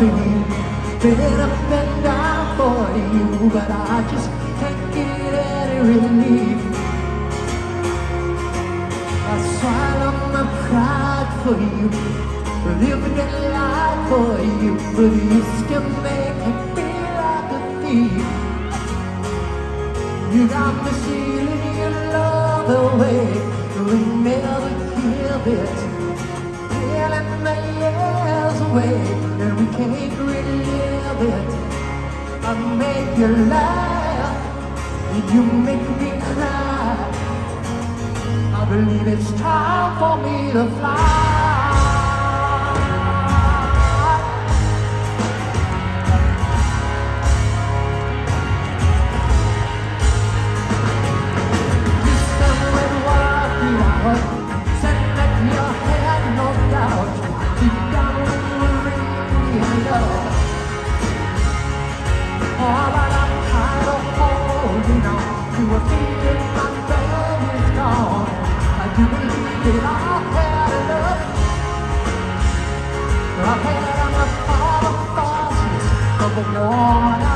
been up and down for you, but I just can't get any relief. I swallow my pride for you, living a lie for you, but you still make me feel like a thief. You got me stealing your love away, we never give it, feeling the years away, and we can't relive it. I make you laugh, and you make me cry. I believe it's time for me to fly. What I do believe that I had enough. Of the falseness of a worn-out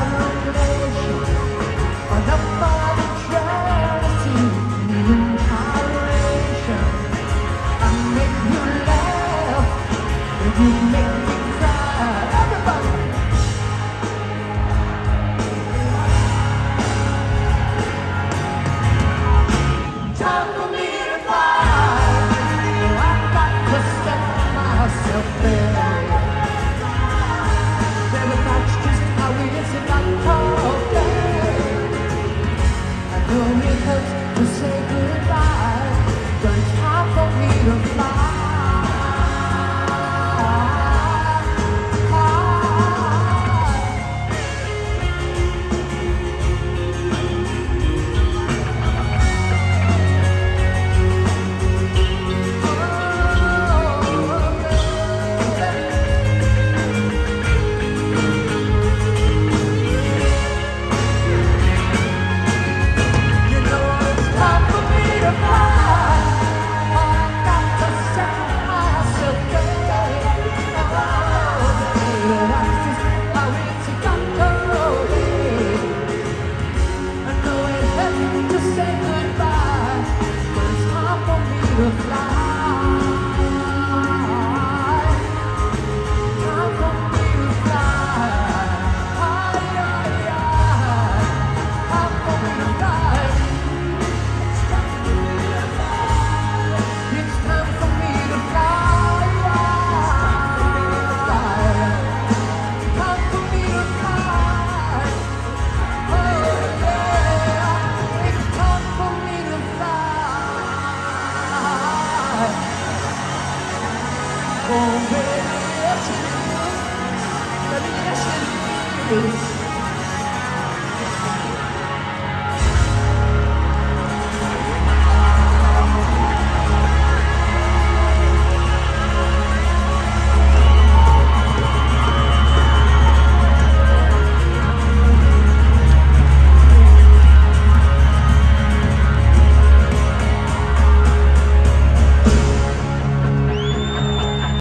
I know it hurts to say goodbye.